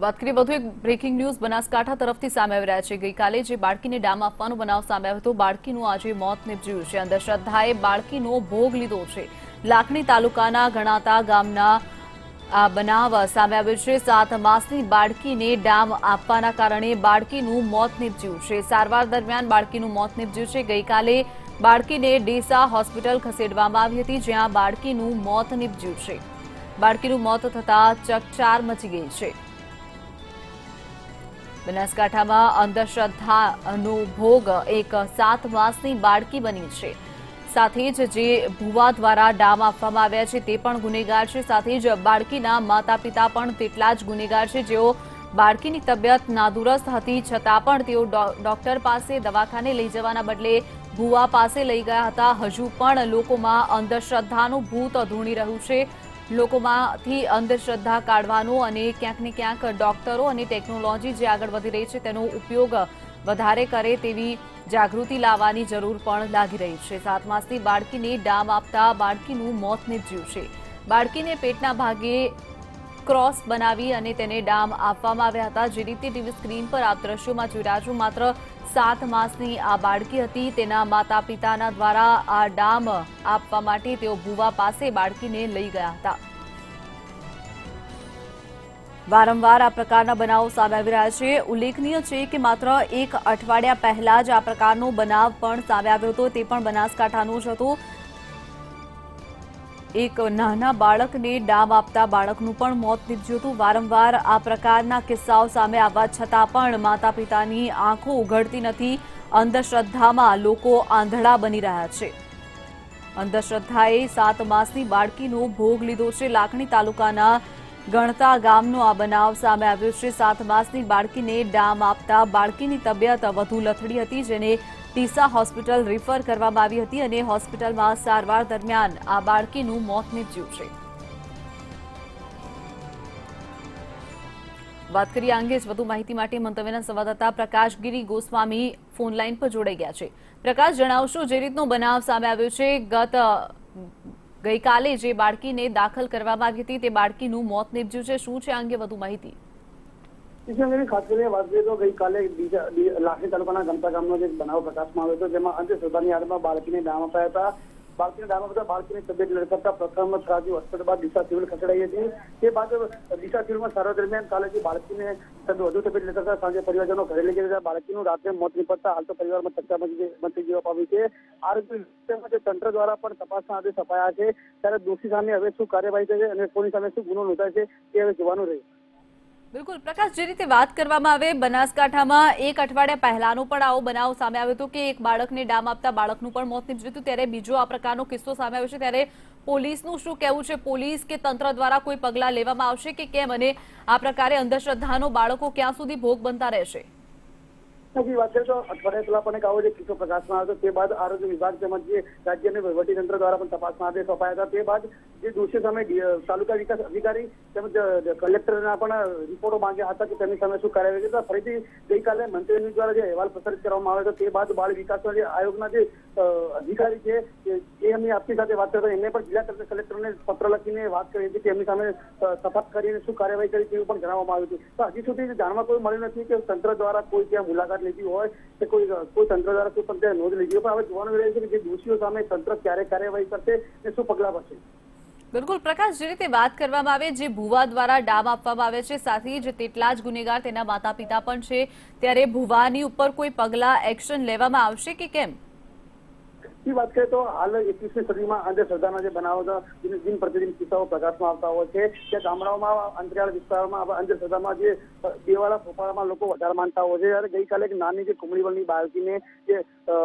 વાત કરીએ વધુ એક બ્રેકિંગ ન્યૂઝ બનાસકાંઠા તરફથી સામે આવી રહ્યા છે. ગઈકાલે જે બાળકીને ડામ આપવાનો બનાવ સામે આવ્યો હતો, બાળકીનું આજે મોત નીપજ્યું છે. અંધશ્રદ્ધાએ બાળકીનો ભોગ લીધો છે. લાખણી તાલુકાના ગણાતા ગામના આ બનાવ સામે આવ્યો છે. સાત માસની બાળકીને ડામ આપવાના કારણે બાળકીનું મોત નીપજ્યું છે. સારવાર દરમિયાન બાળકીનું મોત નીપજ્યું છે. ગઈકાલે બાળકીને ડેસા હોસ્પિટલ ખસેડવામાં આવી હતી, જ્યાં બાળકીનું મોત નીપજ્યું છે. બાળકીનું મોત થતાં ચકચાર મચી ગઈ છે. બનાસકાંઠામાં અંધશ્રદ્ધાનો ભોગ એક સાત માસની બાળકી બની છે. સાથે જ જે ભુવા દ્વારા ડામ આપવામાં આવ્યા છે તે પણ ગુનેગાર છે. સાથે જ બાળકીના માતા પિતા પણ તેટલા જ ગુનેગાર છે. જેઓ બાળકીની તબિયત નાદુરસ્ત હતી છતાં પણ તેઓ ડોક્ટર પાસે દવાખાને લઈ જવાના બદલે ભુવા પાસે લઈ ગયા હતા. હજુ પણ લોકોમાં અંધશ્રદ્ધાનું ભૂત ધૂણી રહ્યું છે. લોકોમાંથી અંધશ્રદ્ધા કાઢવાનો અને ક્યાંક ને ક્યાંક ડોક્ટરો અને ટેકનોલોજી જે આગળ વધી રહી છે તેનો ઉપયોગ વધારે કરે તેવી જાગૃતિ લાવવાની જરૂર પણ લાગી રહી છે. સાત માસની બાળકીને ડામ આપતા બાળકીનું મોત નીપજ્યું છે. બાળકીને પેટના ભાગે ક્રોસ બનાવી અને તેને ડામ આપવામાં આવ્યા હતા. જે રીતે ટીવી સ્ક્રીન પર આપ દ્રશ્યોમાં જોઈ રહ્યા છો, માત્ર સાત માસની આ બાળકી હતી. તેના માતા પિતાના દ્વારા આ ડામ આપવા માટે તેઓ ભુવા પાસે બાળકીને લઈ ગયા હતા. વારંવાર આ પ્રકારના બનાવો સામે આવી રહ્યા છે. ઉલ્લેખનીય છે કે માત્ર એક અઠવાડિયા પહેલા જ આ પ્રકારનો બનાવ પણ સામે આવ્યો હતો. તે પણ બનાસકાંઠાનો જ હતો. એક નાના બાળકને ડામ આપતા બાળકનું પણ મોત નીપજ્યું હતું. વારંવાર આ પ્રકારના કિસ્સાઓ સામે આવવા છતાં પણ માતા પિતાની આંખો ઉઘડતી નથી. અંધશ્રદ્ધામાં લોકો આંધળા બની રહ્યા છે. અંધશ્રદ્ધાએ સાત માસની બાળકીનો ભોગ લીધો છે. લાખણી તાલુકાના ગણતા ગામનો આ બનાવ સામે આવ્યો છે. સાત માસની બાળકીને ડામ આપતા બાળકીની તબિયત વધુ લથડી હતી, જેને ટીસા હોસ્પિટલ રિફર કરવામાં આવી હતી અને હોસ્પિટલમાં સારવાર દરમિયાન આ બાળકીનું મોત નીપજ્યું છે. વાત કરીએ આ અંગે જ વધુ માહિતી માટે મંતવ્યના સંવાદદાતા પ્રકાશગીરી ગોસ્વામી ફોન લાઈન પર જોડાઈ ગયા છે. પ્રકાશ, જણાવશો જે રીતનો બનાવ સામે આવ્યો છે? ગત, ગઈકાલે જે બાળકીને દાખલ કરવામાં આવી હતી તે બાળકીનું મોત નીપજ્યું છે. શું છે આ અંગે વધુ માહિતી? ખાસ કરીને વાત કરીએ તો ગઈકાલે લાખણી તાલુકાના ગમતા ગામનો જે બનાવ પ્રકાશમાં આવ્યો હતો, જેમાં અંતે શ્રદ્ધાની યાદમાં બાળકીને ડામ અપાયા હતા. બાળકીને ડામ આપતા બાળકીની તબિયત લડકતા પ્રથમ થરાજી હોસ્પિટલ બાદ દિશા સિવિલ ખસેડાઈ હતી. તે બાદ દિશા સિવિલમાં સારવાર દરમિયાન કાલે જે બાળકીને વધુ તબિયત લડકતા સાંજે પરિવારજનો ઘરે લઈ ગયા બાળકીનું રાત્રે મોત નીપજતા હાલ તો પરિવારમાં ચર્ચા મચી જવા પામી છે. આરોગ્ય તંત્ર દ્વારા પણ તપાસના આદેશ અપાયા છે. ત્યારે દોષી સામે હવે શું કાર્યવાહી થશે અને કોની સામે શું ગુનો નોંધાય છે, તે હવે જોવાનું રહ્યું. બિલકુલ. પ્રકાશ, જે રીતે વાત કરવામાં આવે, બનાસકાંઠામાં એક અઠવાડિયા પહેલાનો પણ આવો બનાવ સામે આવ્યો હતો કે એક બાળકને ડામ આપતા બાળકનું પણ મોત નીપજ્યું હતું. ત્યારે બીજો આ પ્રકારનો કિસ્સો સામે આવ્યો છે. ત્યારે પોલીસનું શું કહેવું છે? પોલીસ કે તંત્ર દ્વારા કોઈ પગલાં લેવામાં આવશે કે કેમ? અને આ પ્રકારે અંધશ્રદ્ધાનો બાળકો ક્યાં સુધી ભોગ બનતા રહેશે? હજી વાત કરીએ તો અઠવાડિયા પહેલા પણ એક આવો જે કિસ્સો પ્રકાશમાં આવ્યો તે બાદ આરોગ્ય વિભાગ તેમજ જે રાજ્યના વહીવટીતંત્ર દ્વારા પણ તપાસના આદેશ અપાયા હતા. તે બાદ જે દોષી સામે તાલુકા વિકાસ અધિકારી તેમજ કલેક્ટરના પણ રિપોર્ટો માંગ્યા હતા કે તેમની સામે શું કાર્યવાહી કરતા ફરીથી ગઈકાલે મંત્રીની દ્વારા જે અહેવાલ પ્રસારિત કરવામાં આવ્યો હતો, તે બાદ બાળ વિકાસના જે આયોગના જે અધિકારી છે એ એમની આપની સાથે વાત કરતા એમને પણ જિલ્લા કલેક્ટરને પત્ર લખીને વાત કરી હતી કે એમની સામે તપાસ કરીને શું કાર્યવાહી કરી તેવું પણ જણાવવામાં આવ્યું હતું. તો હજી સુધી જાણવા કોઈ મળ્યું નથી કે તંત્ર દ્વારા કોઈ ત્યાં મુલાકાત લીધી હોય કે કોઈ કોઈ તંત્ર દ્વારા કોઈ પણ નોંધ લીધી હોય. પણ હવે જોવાનું રહે છે કે જે દોષીઓ સામે તંત્ર ક્યારે કાર્યવાહી કરશે ને શું પગલાં ભરશે? બિલકુલ. પ્રકાશ, જે રીતે વાત કરવામાં આવે, જે ભુવા દ્વારા ડામ આપવામાં આવે છે, સાથે જ તેટલા જ ગુનેગાર તેના માતા પિતા પણ છે. ત્યારે ભુવાની ઉપર કોઈ પગલા એક્શન લેવામાં આવશે કે કેમ? ની વાત કરીએ તો હાલ એકવીસમી સદીમાં અંધશ્રદ્ધાના જે બનાવો હતા દિન પ્રતિદિન કિસ્સાઓ પ્રકાશમાં આવતા હોય છે કે ગામડાઓમાં, અંતરિયાળ વિસ્તારમાં અંધશ્રદ્ધામાં જે દેવાળા ફોફાળામાં લોકો વધારે માનતા હોય છે. ત્યારે ગઈકાલે એક નાની જે કુમળીવળની બાળકીને જે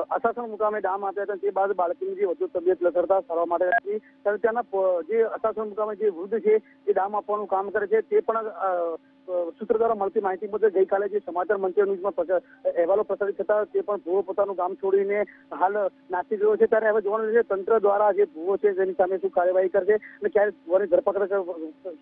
અસાસણ મુકામે ડામ આપ્યા હતા, તે બાદ બાળકીની જે વધુ તબિયત લથડતા સારવાર માટે હતી. ત્યારે ત્યાંના જે અશાસન મુકામે જે વૃદ્ધ છે, એ ડામ આપવાનું કામ કરે છે. તે પણ સૂત્ર દ્વારા મળતી માહિતી મુજબ ગઈકાલે જે સમાચાર મંત્રી ન્યૂઝમાં અહેવાલો પ્રસારિત થતા તે પણ ભૂવો પોતાનું ગામ છોડીને હાલ નાસી ગયો છે ત્યારે હવે જોવાનું છે તંત્ર દ્વારા જે ભૂવો છે તેની સામે શું કાર્યવાહી કરશે અને ક્યારે ભૂવાની ધરપકડ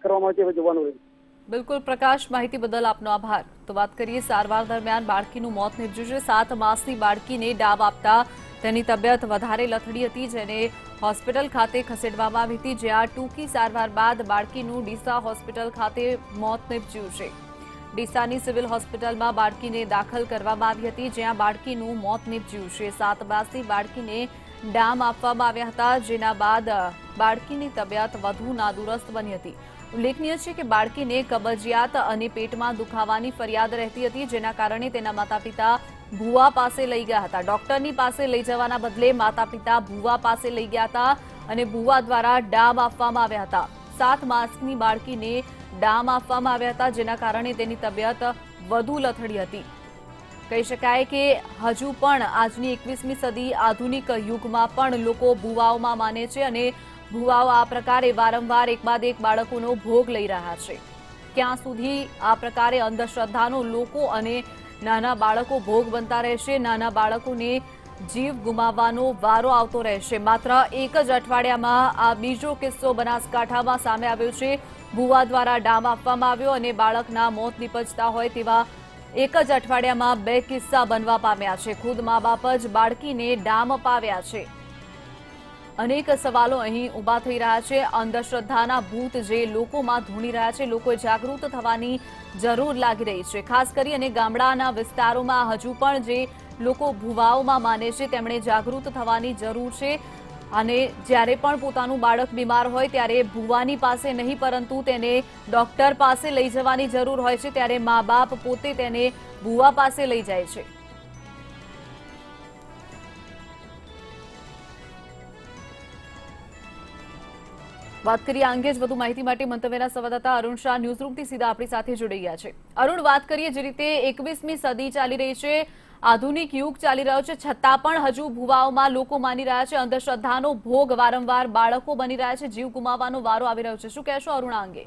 કરવામાં આવશે હવે જોવાનું રહ્યું બિલકુલ, પ્રકાશ, માહિતી બદલ આપનો આભાર. તો વાત કરીએ સારવાર દરમિયાન બાળકીનું મોત નીપજ્યું છે. સાત માસની બાળકીને ડાબ આપતા તેની તબિયત વધારે લથડી હતી, જેને હોસ્પિટલ ખાતે ખસેડવામાં આવી હતી, જ્યાં ટૂંકી સારવાર બાદ બાળકીનું ડીસા હોસ્પિટલ ખાતે મોત નીપજ્યું છે. ડીસાની સિવિલ હોસ્પિટલમાં બાળકીને દાખલ કરવામાં આવી હતી, જ્યાં બાળકીનું મોત નીપજ્યું છે. સાત માસની બાળકીને ડામ આપવામાં આવ્યા હતા, જેના બાદ બાળકીની તબિયત વધુ નાદુરસ્ત બની હતી. ઉલ્લેખનીય છે કે બાળકીને કબજિયાત અને પેટમાં દુખાવાની ફરિયાદ રહેતી હતી, જેના કારણે તેના માતા પિતા ભુવા પાસે લઈ ગયા હતા. ડોક્ટરની પાસે લઈ જવાના બદલે માતા પિતા ભુવા પાસે લઈ ગયા હતા અને ભુવા દ્વારા ડામ આપવામાં આવ્યા હતા. સાત માસની બાળકીને ડામ આપવામાં આવ્યા હતા, જેના કારણે તેની તબિયત વધુ લથડી હતી. કહી શકાય કે હજુ પણ આજની એકવીસમી સદી આધુનિક યુગમાં પણ લોકો ભુવાઓમાં માને છે અને ભુવાઓ આ પ્રકારે વારંવાર એક બાદ એક બાળકોનો ભોગ લઈ રહ્યા છે. ક્યાં સુધી આ પ્રકારે અંધશ્રદ્ધાનો લોકો અને નાના બાળકો ભોગ બનતા રહેશે, નાના બાળકોને જીવ ગુમાવવાનો વારો આવતો રહેશે. માત્ર એક જ અઠવાડિયામાં આ બીજો કિસ્સો બનાસકાંઠામાં સામે આવ્યો છે. ભુવા દ્વારા ડામ આપવામાં આવ્યો અને બાળકના મોત નીપજતા હોય તેવા એક જ અઠવાડિયામાં બે કિસ્સા બનવા પામ્યા છે. ખુદ મા બાપ જ બાળકીને ડામ અપાવ્યા છે. અનેક સવાલો અહીં ઊભા થઈ રહ્યા છે. અંધશ્રદ્ધાના ભૂત જે લોકોમાં ધૂણી રહ્યા છે, લોકોએ જાગૃત થવાની જરૂર લાગી રહી છે. ખાસ કરી અને ગામડાના વિસ્તારોમાં હજુ પણ જે લોકો ભુવાઓમાં માને છે, તેમણે જાગૃત થવાની જરૂર છે. અને જ્યારે પણ પોતાનું બાળક બીમાર હોય ત્યારે ભુવાની પાસે નહીં, પરંતુ તેને ડોક્ટર પાસે લઈ જવાની જરૂર હોય છે. ત્યારે મા બાપ પોતે તેને ભુવા પાસે લઈ જાય છે. વાત કરીએ આ અંગે જ વધુ માહિતી માટે મંતવ્યના સંવાદદાતા અરુણ શાહ ન્યૂઝરૂમથી સીધા આપણી સાથે જોડાઈ ગયા છે. અરુણ, વાત કરીએ જે રીતે એકવીસમી સદી ચાલી રહી છે. આધુનિક યુગ ચાલી રહ્યો છે. છતાં પણ હજુ ભુવાઓમાં લોકો માની રહ્યા છે. અંધશ્રદ્ધાનો ભોગ વારંવાર બાળકો બની રહ્યા છે. જીવ ગુમાવવાનો વારો આવી રહ્યો છે. શું કહેશો અરુણા અંગે?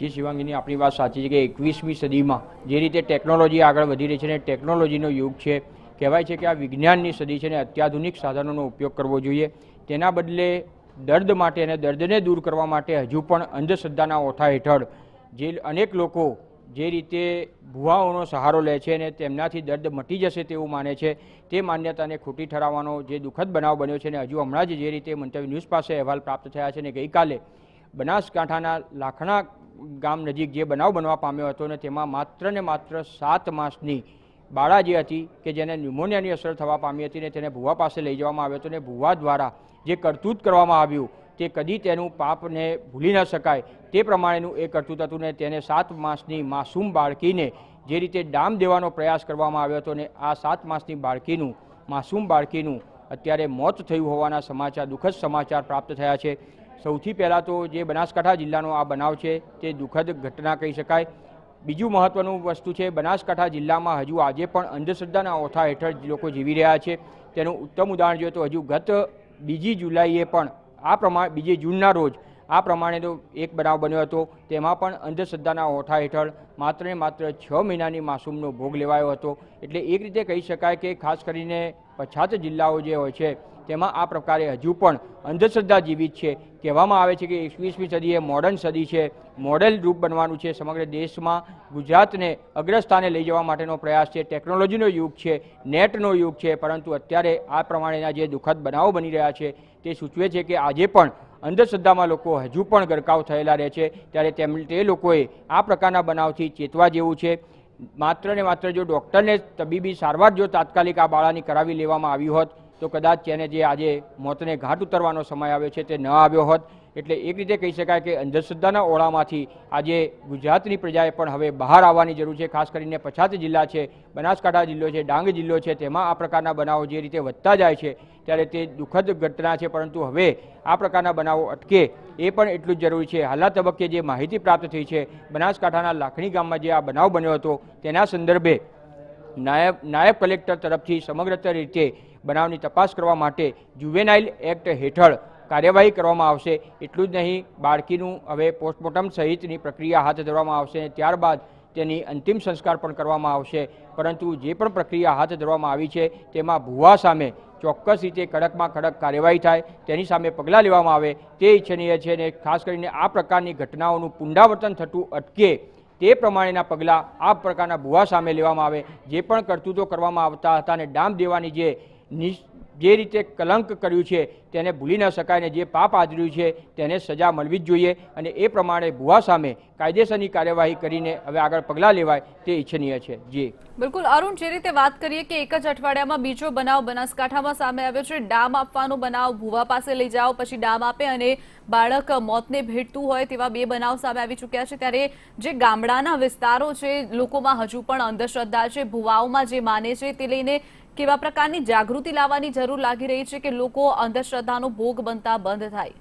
જે, શિવાંગીની આપણી વાત સાચી છે કે એકવીસમી સદીમાં જે રીતે ટેકનોલોજી આગળ વધી રહી છે અને ટેકનોલોજીનો યુગ છે. કહેવાય છે કે આ વિજ્ઞાનની સદી છે ને અત્યાધુનિક સાધનોનો ઉપયોગ કરવો જોઈએ. તેના બદલે દર્દ માટે અને દર્દને દૂર કરવા માટે હજુ પણ અંધશ્રદ્ધાના ઓઠા હેઠળ જે અનેક લોકો જે રીતે ભુવાઓનો સહારો લે છે અને તેમનાથી દર્દ મટી જશે તેવું માને છે, તે માન્યતાને ખોટી ઠરાવવાનો જે દુઃખદ બનાવ બન્યો છે અને હજુ હમણાં જ જે રીતે મંતવ્ય ન્યૂઝ પાસે અહેવાલ પ્રાપ્ત થયા છે અને ગઈકાલે બનાસકાંઠાના લાખણા ગામ નજીક જે બનાવ બનવા પામ્યો હતો ને તેમાં માત્ર ને માત્ર સાત માસની બાળા જે હતી કે જેને ન્યુમોનિયાની અસર થવા પામી હતી ને તેને ભુવા પાસે લઈ જવામાં આવ્યો હતો ને ભુવા દ્વારા જે કરતૂત કરવામાં આવ્યું તે કદી તેનું પાપને ભૂલી ન શકાય તે પ્રમાણેનું એ કરતું હતું ને તેને સાત માસની માસૂમ બાળકીને જે રીતે ડામ દેવાનો પ્રયાસ કરવામાં આવ્યો હતો ને આ સાત માસની બાળકીનું, માસૂમ બાળકીનું અત્યારે મોત થયું હોવાના સમાચાર, દુઃખદ સમાચાર પ્રાપ્ત થયા છે. સૌથી પહેલાં તો જે બનાસકાંઠા જિલ્લાનો આ બનાવ છે, તે દુઃખદ ઘટના કહી શકાય. બીજું મહત્ત્વનું વસ્તુ છે, બનાસકાંઠા જિલ્લામાં હજુ આજે પણ અંધશ્રદ્ધાના ઓથા હેઠળ લોકો જીવી રહ્યા છે. તેનું ઉત્તમ ઉદાહરણ જોઈએ તો હજુ ગત બીજી જુલાઈએ પણ આ પ્રમાણે, બીજી જૂનના રોજ આ પ્રમાણે તો એક બનાવ બન્યો હતો. તેમાં પણ અંધશ્રદ્ધાના ઓઠા હેઠળ માત્ર ને માત્ર છ મહિનાની માસૂમનો ભોગ લેવાયો હતો. એટલે એક રીતે કહી શકાય કે ખાસ કરીને પછાત જિલ્લાઓ જે હોય છે, તેમાં આ પ્રકારે હજુ પણ અંધશ્રદ્ધા જીવિત છે. કહેવામાં આવે છે કે એકવીસમી સદી એ મોડર્ન સદી છે. મોડેલ રૂપ બનવાનું છે સમગ્ર દેશમાં. ગુજરાતને અગ્રસ્થાને લઈ જવા માટેનો પ્રયાસ છે. ટેકનોલોજીનો યુગ છે, નેટનો યુગ છે. પરંતુ અત્યારે આ પ્રમાણેના જે દુઃખદ બનાવો બની રહ્યા છે, તે સૂચવે છે કે આજે પણ અંધશ્રદ્ધામાં લોકો હજુ પણ ગરકાવ થયેલા રહે છે. ત્યારે તેમ તે લોકોએ આ પ્રકારના બનાવથી ચેતવા જેવું છે. માત્ર ને માત્ર જો ડૉક્ટરને તબીબી સારવાર જો તાત્કાલિક આ બાળાની કરાવી લેવામાં આવી હોત, તો કદાચ તેને જે આજે મોતને ઘાટ ઉતરવાનો સમય આવ્યો છે તે ન આવ્યો હોત. એટલે એક રીતે કહી શકાય કે અંધશ્રદ્ધાના ઓળામાંથી આજે ગુજરાતની પ્રજાએ પણ હવે બહાર આવવાની જરૂર છે. ખાસ કરીને પછાત જિલ્લા છે, બનાસકાંઠા જિલ્લો છે, ડાંગ જિલ્લો છે, તેમાં આ પ્રકારના બનાવો જે રીતે વધતા જાય છે, ત્યારે તે દુઃખદ ઘટના છે. પરંતુ હવે આ પ્રકારના બનાવો અટકે એ પણ એટલું જ જરૂરી છે. હાલના તબક્કે જે માહિતી પ્રાપ્ત થઈ છે, બનાસકાંઠાના લાખણી ગામમાં જે આ બનાવ બન્યો હતો, તેના સંદર્ભે નાયબ નાયબ કલેક્ટર તરફથી સમગ્ર રીતે બનાવની તપાસ કરવા માટે જુવેનાઇલ એક્ટ હેઠળ કાર્યવાહી કરવામાં આવશે. એટલું જ નહીં, બાળકીનું હવે પોસ્ટમોર્ટમ સહિતની પ્રક્રિયા હાથ ધરવામાં આવશે અને ત્યારબાદ તેની અંતિમ સંસ્કાર પણ કરવામાં આવશે. પરંતુ જે પણ પ્રક્રિયા હાથ ધરવામાં આવી છે, તેમાં ભુવા સામે ચોક્કસ રીતે કડકમાં કડક કાર્યવાહી થાય, તેની સામે પગલાં લેવામાં આવે, તે ઈચ્છનીય છે અને ખાસ કરીને આ પ્રકારની ઘટનાઓનું પુનરાવર્તન થતું અટકે, તે પ્રમાણેના પગલાં આ પ્રકારના ભુવા સામે લેવામાં આવે. જે પણ કરતૂતો કરવામાં આવતા હતા અને ડામ દેવાની જે નિશ જે રીતે કલંક કર્યું છે તેને ભૂલી ન શકાય અને જે પાપ આદર્યું છે તેને સજા મળવી જ જોઈએ અને એ પ્રમાણે ભુવા સામે કાયદેસરની કાર્યવાહી કરીને હવે આગળ પગલાં લેવાય તે ઈચ્છનીય છે. જી. બિલકુલ. અરુણ, જે રીતે વાત કરીએ કે એક જ અઠવાડિયામાં બીજો બનાવ બનાસકાંઠામાં સામે આવ્યો છે. ડામ આપવાનો બનાવ ભુવા પાસે લઈ જાઓ, પછી ડામ આપે અને બાળક મોતને ભેટતું હોય તેવા બે બનાવ સામે આવી ચૂક્યા છે. ત્યારે જે ગામડાના વિસ્તારો છે, લોકોમાં હજુ પણ અંધશ્રદ્ધા છે. ભુવાઓમાં જે માને છે તે લઈને કેવા પ્રકારની જાગૃતિ લાવવાની જરૂર લાગી રહી છે કે લોકો અંધશ્રદ્ધાનો ભોગ બનતા બંધ થાય?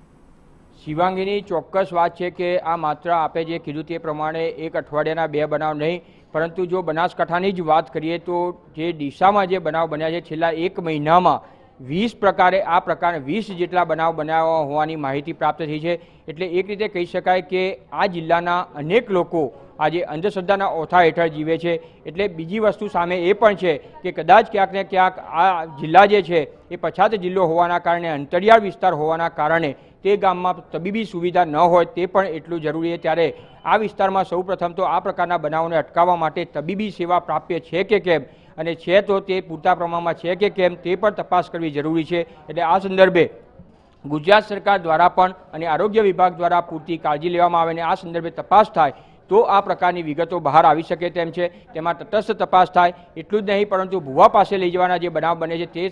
શિવાંગીની ચોક્કસ વાત છે કે આ માત્ર આપે જે કીધું તે પ્રમાણે એક અઠવાડિયાના બે બનાવ નહીં, પરંતુ જો બનાસકાંઠાની જ વાત કરીએ તો જે ડીસામાં જે બનાવ બન્યા છે, છેલ્લા એક મહિનામાં વીસ પ્રકારે આ પ્રકારના વીસ જેટલા બનાવ બનાવવા હોવાની માહિતી પ્રાપ્ત થઈ છે. એટલે એક રીતે કહી શકાય કે આ જિલ્લાના અનેક લોકો આજે અંધશ્રદ્ધાના ઓથા હેઠળ જીવે છે. એટલે બીજી વસ્તુ સામે એ પણ છે કે કદાચ ક્યાંક ને ક્યાંક આ જિલ્લા જે છે એ પછાત જિલ્લો હોવાના કારણે, અંતરિયાળ વિસ્તાર હોવાના કારણે તે ગામમાં તબીબી સુવિધા ન હોય તે પણ એટલું જરૂરી છે. ત્યારે આ વિસ્તારમાં સૌપ્રથમ તો આ પ્રકારના બનાવોને અટકાવવા માટે તબીબી સેવા પ્રાપ્ય છે કે કેમ? અને છે તો તે પૂરતા પ્રમાણમાં છે કે કેમ તે પણ તપાસ કરવી જરૂરી છે. એટલે આ સંદર્ભે ગુજરાત સરકાર દ્વારા પણ અને આરોગ્ય વિભાગ દ્વારા પૂરતી કાળજી લેવામાં આવે અને આ સંદર્ભે તપાસ થાય તો આ પ્રકારની વિગતો બહાર આવી શકે તેમ છે. તેમાં તટસ્થ તપાસ થાય એટલું જ નહીં, પરંતુ ભુવા પાસે લઈ જવાના જે બનાવ બને છે તે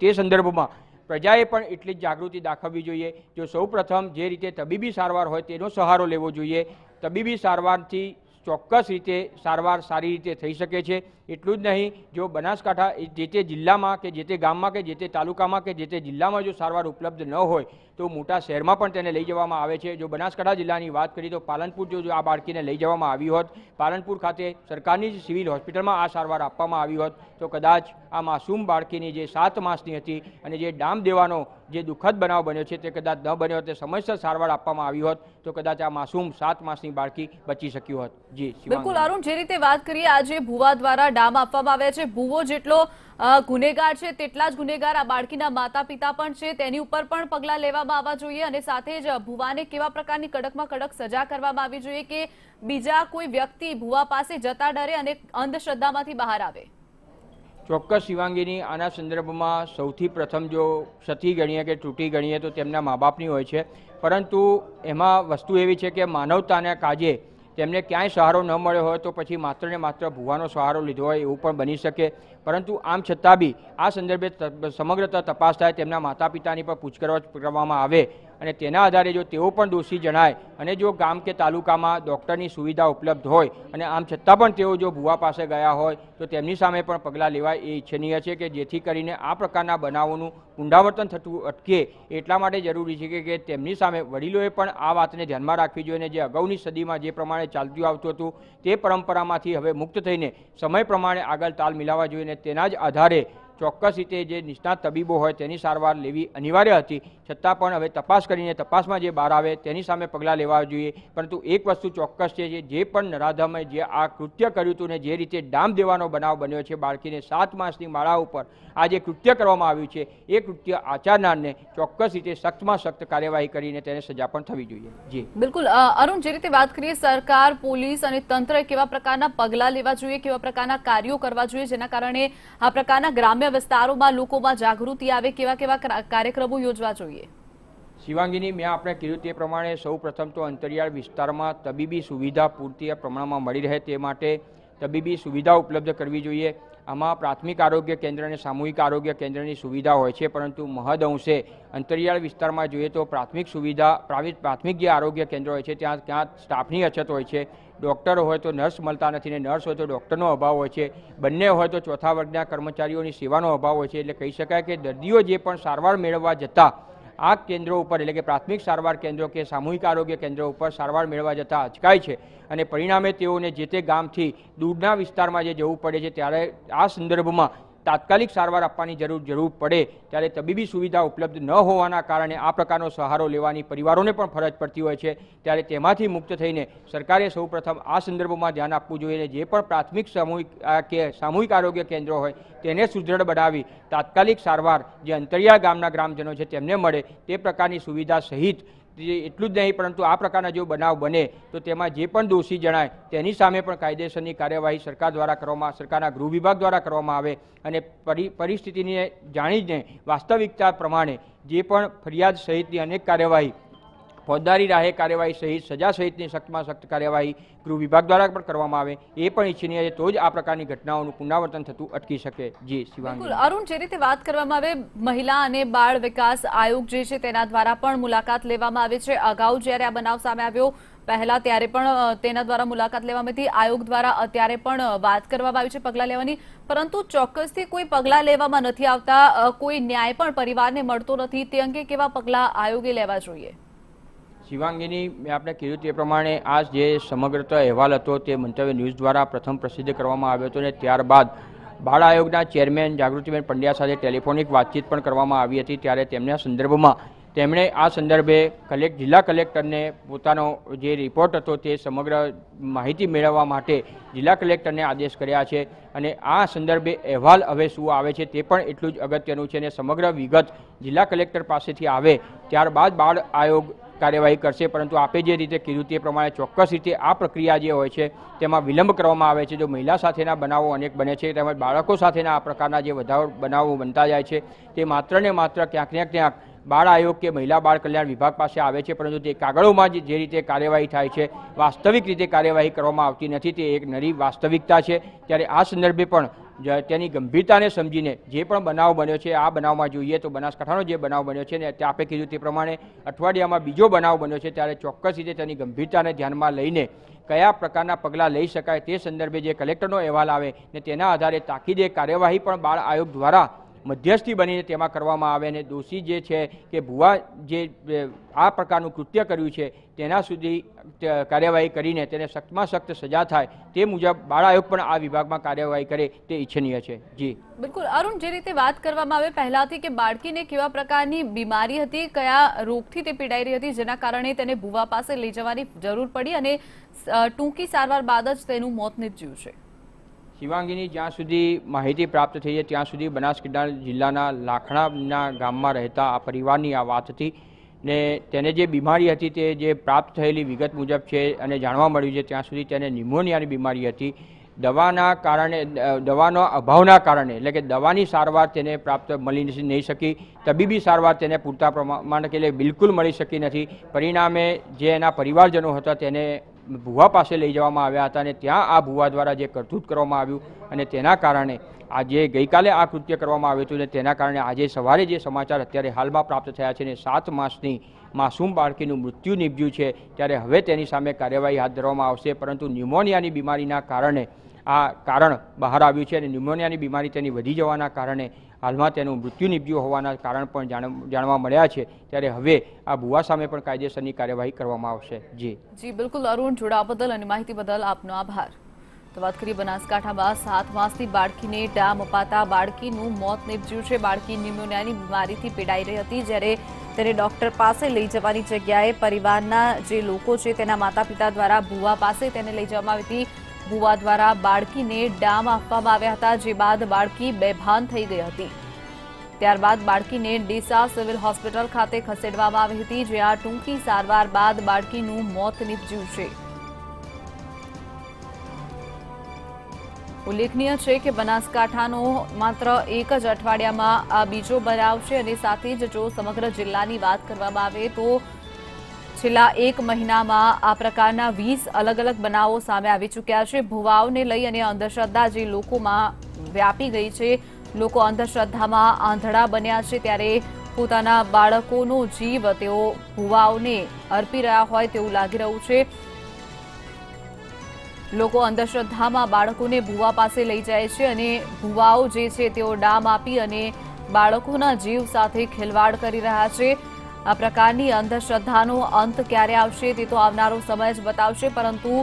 તે સંદર્ભમાં પ્રજાએ પણ એટલી જ જાગૃતિ દાખવવી જોઈએ. જો સૌપ્રથમ જે રીતે તબીબી સારવાર હોય તેનો સહારો લેવો જોઈએ. તબીબી સારવારથી ચોક્કસ રીતે સારવાર સારી રીતે થઈ શકે છે. એટલું જ નહીં, જો બનાસકાંઠા જે તે જિલ્લામાં કે જે તે ગામમાં કે જે તે તાલુકામાં કે જે તે જિલ્લામાં જો સારવાર ઉપલબ્ધ ન હોય, તો મોટા શહેરમાં પણ તેને લઈ જવામાં આવે છે જો બનાસકાંઠા જિલ્લાની વાત કરીએ તો પાલનપુર જો આ બાળકીને લઈ જવામાં આવી હોત, પાલનપુર ખાતે સરકારની જ સિવિલ હોસ્પિટલમાં આ સારવાર આપવામાં આવી હોત, તો કદાચ આ માસૂમ બાળકીની જે સાત માસની હતી અને જે ડામ દેવાનો જે દુઃખદ બનાવ બન્યો છે તે કદાચ ન બન્યો તે સમયસર સારવાર આપવામાં આવી હોત, તો કદાચ આ માસૂમ સાત માસની બાળકી બચી શક્યું હોત જી. બિલકુલ, અરુણ, જે રીતે વાત કરીએ, આજે ભુવા દ્વારા ડામ આપવામાં આવ્યા છે. ભુવો જેટલો ગુનેગાર છે, તેટલા જ ગુનેગાર આ બાળકીના માતા પિતા પણ છે. તેની ઉપર પણ પગલાં લેવામાં આવવા જોઈએ અને સાથે જ ભુવાને કેવા પ્રકારની કડકમાં કડક સજા કરવામાં આવી જોઈએ કે બીજા કોઈ વ્યક્તિ ભુવા પાસે જતા ડરે અને અંધશ્રદ્ધામાંથી બહાર આવે? ચોક્કસ શિવાંગીની આના સંદર્ભમાં સૌથી પ્રથમ જો ક્ષતિ ગણીએ કે તૂટી ગણીએ તો તેમના મા બાપની હોય છે. પરંતુ એમાં વસ્તુ એવી છે કે માનવતાના કાજે તેમને ક્યાંય સહારો ન મળ્યો હોય તો પછી માત્ર ને માત્ર ભૂવાનો સહારો લીધો હોય એવું પણ બની શકે. પરંતુ આમ છતાં બી આ સંદર્ભે સમગ્રતા તપાસ થાય તેમના માતા પિતાની પણ પૂછપરછ કરવામાં આવે. અને તેના આધારે જો તેઓ પણ દોષી જણાય અને જો ગામ કે તાલુકામાં ડૉક્ટરની સુવિધા ઉપલબ્ધ હોય અને આમ છતાં પણ તેઓ જો ભુવા પાસે ગયા હોય, તો તેમની સામે પણ પગલાં લેવાય એ ઈચ્છનીય છે કે જેથી કરીને આ પ્રકારના બનાવોનું પુનરાવર્તન થતું અટકે. એટલા માટે જરૂરી છે કે- તેમની સામે વડીલોએ પણ આ વાતને ધ્યાનમાં રાખવી જોઈએ અને જે અગાઉની સદીમાં જે પ્રમાણે ચાલતું આવતું હતું, તે પરંપરામાંથી હવે મુક્ત થઈને સમય પ્રમાણે આગળ તાલ મિલાવવા જોઈએ અને તેના જ આધારે ચોક્કસ રીતે જે નિષ્ણાત તબીબો હોય તેની સારવાર લેવી અનિવાર્ય હતી. છતાં પણ હવે તપાસ કરીને તપાસમાં જે બહાર આવે તેની સામે પગલાં લેવા જોઈએ. પરંતુ એક વસ્તુ ચોક્કસ છે જે પણ નરાધમે જે આ કૃત્ય કર્યું હતું ને જે રીતે ડામ દેવાનો બનાવ બન્યો છે બાળકીને સાત માસની માળા ઉપર આ જે કૃત્ય કરવામાં આવ્યું છે, એ કૃત્ય આચારનારને ચોક્કસ રીતે સખ્તમાં સખ્ત કાર્યવાહી કરીને તેને સજા પણ થવી જોઈએ. જી. બિલકુલ. અરુણ, જે રીતે વાત કરીએ, સરકાર, પોલીસ અને તંત્ર કેવા પ્રકારના પગલાં લેવા જોઈએ, કેવા પ્રકારના કાર્યો કરવા જોઈએ, જેના કારણે આ પ્રકારના ગ્રામ્ય વિસ્તારોમાં લોકોમાં જાગૃતિ આવે કેવા કેવા કાર્યક્રમો યોજવા જોઈએ? શિવાંગીની મેં આપણે કીધું તે પ્રમાણે સૌ પ્રથમ તો અંતરિયાળ વિસ્તારમાં તબીબી સુવિધા પૂરતી પ્રમાણમાં મળી રહે તે માટે તબીબી સુવિધા ઉપલબ્ધ કરવી જોઈએ. આમાં પ્રાથમિક આરોગ્ય કેન્દ્ર અને સામૂહિક આરોગ્ય કેન્દ્રની સુવિધા હોય છે, પરંતુ મહદ અંશે અંતરિયાળ વિસ્તારમાં જોઈએ તો પ્રાથમિક સુવિધા પ્રાથમિક જે આરોગ્ય કેન્દ્ર હોય છે, ત્યાં ત્યાં સ્ટાફની અછત હોય છે. ડૉક્ટર હોય તો નર્સ મળતા નથી ને નર્સ હોય તો ડૉક્ટરનો અભાવ હોય છે. બંને હોય તો ચોથા વર્ગના કર્મચારીઓની સેવાનો અભાવ હોય છે, એટલે કહી શકાય કે દર્દીઓ જે પણ સારવાર મેળવવા જતા આ કેન્દ્રો ઉપર, એટલે કે પ્રાથમિક સારવાર કેન્દ્રો કે સામૂહિક આરોગ્ય કેન્દ્રો ઉપર સારવાર મેળવવા જતાં અચકાય છે. અને પરિણામે તેઓને જે તે ગામથી દૂરના વિસ્તારમાં જે જવું પડે છે, ત્યારે આ સંદર્ભમાં તાત્કાલિક સારવાર આપવાની જરૂર જરૂર પડે ત્યારે તબીબી સુવિધા ઉપલબ્ધ ન હોવાના કારણે આ પ્રકારનો સહારો લેવાની પરિવારોને પણ ફરજ પડતી હોય છે. ત્યારે તેમાંથી મુક્ત થઈને સરકારે સૌપ્રથમ આ સંદર્ભમાં ધ્યાન આપવું જોઈએ જે પણ પ્રાથમિક સામૂહિક કે સામૂહિક આરોગ્ય કેન્દ્રો હોય તેને સુદૃઢ બનાવી તાત્કાલિક સારવાર જે અંતરિયાળ ગામના ગ્રામજનો છે તેમને મળે તે પ્રકારની સુવિધા સહિત એટલું જ નહીં, પરંતુ આ પ્રકારના જો બનાવ બને, તો તેમાં જે પણ દોષી જણાય, તેની સામે પણ કાયદેસરની કાર્યવાહી સરકાર દ્વારા કરવામાં, સરકારના ગૃહ વિભાગ દ્વારા કરવામાં આવે અને પરી, પરિસ્થિતિને જાણીને વાસ્તવિકતા પ્રમાણે જે પણ ફરિયાદ સહિતની અનેક કાર્યવાહી ફોજદારી રાહે કાર્યવાહી સહિત, સજા સહિતની સખ્તમાં સખ્ત કાર્યવાહી ગૃહ વિભાગ દ્વારા પણ કરવામાં આવે, એ પણ ઈચ્છનીય છે, તો જ આ પ્રકારની ઘટનાઓનું પુનરાવર્તન થતું અટકી શકે. જી, શિવાંગી. અરુણ, જે રીતે વાત કરવામાં આવે, મહિલા અને બાળ વિકાસ આયોગ જે છે તેના દ્વારા પણ મુલાકાત લેવામાં આવી છે. અગાઉ જ્યારે આ બનાવ સામે આવ્યો, પહેલા ત્યારે પણ તેના દ્વારા મુલાકાત લેવામાં હતી. આયોગ દ્વારા અત્યારે પણ વાત કરવામાં આવી છે પગલાં લેવાની. પરંતુ ચોક્કસથી કોઈ પગલાં લેવામાં નથી આવતા. કોઈ ન્યાય પણ પરિવારને મળતો નથી. તે અંગે કેવા પગલાં આયોગે લેવા જોઈએ? શિવાંગીની મેં આપણે કીધું તે પ્રમાણે આ જે સમગ્રત અહેવાલ હતો તે મંતવ્ય ન્યૂઝ દ્વારા પ્રથમ પ્રસિદ્ધ કરવામાં આવ્યો હતો અને ત્યારબાદ બાળ આયોગના ચેરમેન જાગૃતિબેન પંડ્યા સાથે ટેલિફોનિક વાતચીત પણ કરવામાં આવી હતી ત્યારે તેમના સંદર્ભમાં તેમણે આ સંદર્ભે કલેક્ટ જિલ્લા કલેક્ટરને પોતાનો જે રિપોર્ટ હતો તે સમગ્ર માહિતી મેળવવા માટે જિલ્લા કલેક્ટરને આદેશ કર્યા છે અને આ સંદર્ભે અહેવાલ હવે શું આવે છે તે પણ એટલું જ અગત્યનું છે અને સમગ્ર વિગત જિલ્લા કલેક્ટર પાસેથી આવે ત્યારબાદ બાળ આયોગ કાર્યવાહી કરશે, પરંતુ આપે જે રીતે કીધું તે પ્રમાણે ચોક્કસ રીતે આ પ્રક્રિયા જે હોય છે, તેમાં વિલંબ કરવામાં આવે છે. જો મહિલા સાથેના બનાવો અનેક બને છે, તેમજ બાળકો સાથેના આ પ્રકારના જે વધારો બનાવો બનતા જાય છે, તે માત્ર ને માત્ર ક્યાંક ને ક્યાંક બાળ આયોગ કે મહિલા બાળ કલ્યાણ વિભાગ પાસે આવે છે, પરંતુ તે કાગળોમાં જે રીતે કાર્યવાહી થાય છે, વાસ્તવિક રીતે કાર્યવાહી કરવામાં આવતી નથી, તે એક નરી વાસ્તવિકતા છે. ત્યારે આ સંદર્ભે પણ તેની ગંભીરતાને સમજીને જે પણ બનાવ બન્યો છે, આ બનાવમાં જોઈએ તો બનાસકાંઠાનો જે બનાવ બન્યો છે ને આપે કીધું તે પ્રમાણે અઠવાડિયામાં બીજો બનાવ બન્યો છે, ત્યારે ચોક્કસ રીતે તેની ગંભીરતાને ધ્યાનમાં લઈને કયા પ્રકારના પગલાં લઈ શકાય તે સંદર્ભે જે કલેક્ટરનો અહેવાલ આવે ને તેના આધારે તાકીદે કાર્યવાહી પણ બાળ આયોગ દ્વારા મધ્યસ્થી બનીને તેમાં કરવામાં આવે અને દોષી જે છે કે ભુવા જે આ પ્રકારનું કૃત્ય કર્યું છે, તેના સુધી કાર્યવાહી કરીને તેને સખ્તમાં સખ્ત સજા થાય તે મુજબ બાળ આયોગ પણ આ વિભાગમાં કાર્યવાહી કરે તે ઈચ્છનીય છે. જી. બિલકુલ. અરુણ, જે રીતે વાત કરવામાં આવે, પહેલાથી કે બાળકીને કેવા પ્રકારની બીમારી હતી, કયા રોગથી તે પીડાઈ રહી હતી, જેના કારણે તેને ભુવા પાસે લઈ જવાની જરૂર પડી અને ટૂંકી સારવાર બાદ જ તેનું મોત નીપજ્યું છે? શિવાંગીની જ્યાં સુધી માહિતી પ્રાપ્ત થઈ છે, ત્યાં સુધી બનાસકાંઠા જિલ્લાના લાખણાના ગામમાં રહેતા આ પરિવારની આ વાત હતી ને તેને જે બીમારી હતી તે જે પ્રાપ્ત થયેલી વિગત મુજબ છે અને જાણવા મળ્યું છે, ત્યાં સુધી તેને નિમોનિયાની બીમારી હતી દવાના કારણે દવાનો અભાવના કારણે, એટલે કે દવાની સારવાર તેને પ્રાપ્ત મળી નહીં શકી, તબીબી સારવાર તેને પૂરતા પ્રમાણ કે બિલકુલ મળી શકી નથી. પરિણામે જે એના પરિવારજનો હતા તેને ભુવા પાસે લઈ જવામાં આવ્યા હતા અને ત્યાં આ ભુવા દ્વારા જે કરતૂત કરવામાં આવ્યું અને તેના કારણે આજે ગઈકાલે આ કૃત્ય કરવામાં આવ્યું હતું અને તેના કારણે આજે સવારે જે સમાચાર અત્યારે હાલમાં પ્રાપ્ત થયા છે અને સાત માસની માસૂમ બાળકીનું મૃત્યુ નીપજ્યું છે, ત્યારે હવે તેની સામે કાર્યવાહી હાથ ધરવામાં આવશે, પરંતુ ન્યુમોનિયાની બીમારીના કારણે આ કારણ બહાર આવ્યું છે અને ન્યુમોનિયાની બીમારી તેની વધી જવાના કારણે હાલમાં તેનું મૃત્યુ નીપજ્યું હોવાના કારણ પણ જાણ- જાણવા મળ્યા છે. ત્યારે હવે આ ભુવા સામે પણ કાયદેસરની કાર્યવાહી કરવામાં આવશે. જી. જી, બિલકુલ. અરુણ જોડાવા બદલ અને માહિતી બદલ આપનો આભાર. તો વાત કરીએ બનાસકાંઠામાં સાત માસની બાળકીને ડામ અપાતા બાળકીનું મોત નીપજ્યું છે. બાળકી ન્યુમોનિયાની બીમારીથી પીડાઈ રહી હતી જ્યારે તેને ડોક્ટર પાસે લઈ જવાની જગ્યાએ પરિવારના જે લોકો છે તેના માતા પિતા દ્વારા ભુવા પાસે તેને લઈ જવામાં આવી હતી. ભુવા દ્વારા બાળકીને ડામ આપવામાં આવ્યા હતા, જે બાદ બાળકી બેભાન થઈ ગઈ હતી. ત્યારબાદ બાળકીને ડીસા સિવિલ હોસ્પિટલ ખાતે ખસેડવામાં આવી હતી જ્યાં ટૂંકી સારવાર બાદ બાળકીનું મોત નીપજ્યું છે. ઉલ્લેખનીય છે કે બનાસકાંઠાનો માત્ર એક જ અઠવાડિયામાં આ બીજો બનાવ છે અને સાથે જ જો સમગ્ર જિલ્લાની વાત કરવામાં આવે તો છેલ્લા એક મહિનામાં આ પ્રકારના વીસ અલગ અલગ બનાવો સામે આવી ચૂક્યા છે. ભુવાઓને લઈ અને અંધશ્રદ્ધા જે લોકોમાં વ્યાપી ગઈ છે, લોકો અંધશ્રદ્ધામાં આંધળા બન્યા છે ત્યારે પોતાના બાળકોનો જીવ તેઓ ભુવાઓને અર્પી રહ્યા હોય તેવું લાગી રહ્યું છે. લોકો અંધશ્રદ્ધામાં બાળકોને ભુવા પાસે લઈ જાય છે અને ભુવાઓ જે છે તેઓ ડામ આપી અને બાળકોના જીવ સાથે ખેલવાડ કરી રહ્યા છે. આ પ્રકારની અંધશ્રદ્ધાનો અંત ક્યારે આવશે તે તો આવનારો સમય જ બતાવશે, પરંતુ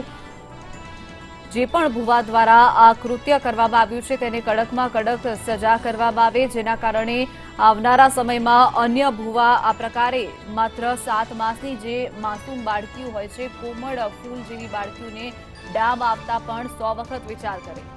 જે પણ ભુવા દ્વારા આ કૃત્ય કરવામાં આવ્યું છે તેને કડકમાં કડક સજા કરવામાં આવે, જેના કારણે આવનારા સમયમાં અન્ય ભુવા આ પ્રકારે માત્ર સાત માસની જે માસૂમ બાળકીઓ હોય છે, કોમળ ફૂલ જેવી બાળકીઓને ડામ આપતા પણ સો વખત વિચાર કરે.